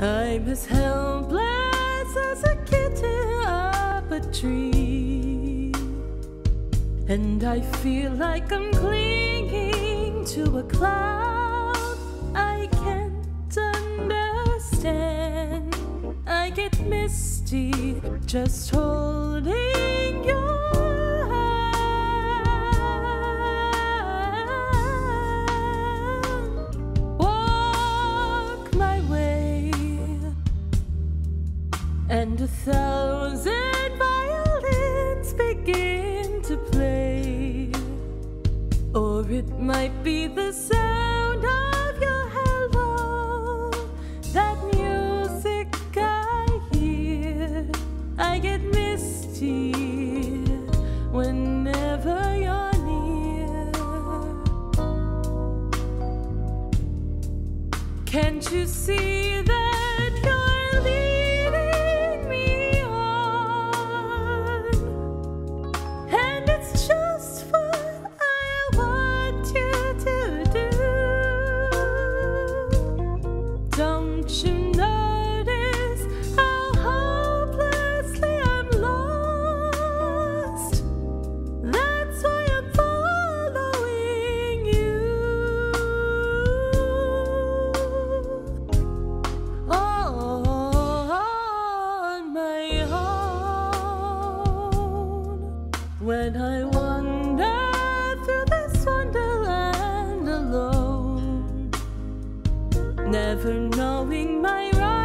I'm as helpless as a kitten up a tree. And I feel like I'm clinging to a cloud I can't understand. I get misty just holding. And a thousand violins begin to play. Or it might be the sound of your hello, that music I hear. I get misty whenever you're near. Can't you see that when I wander through this wonderland alone, never knowing my right.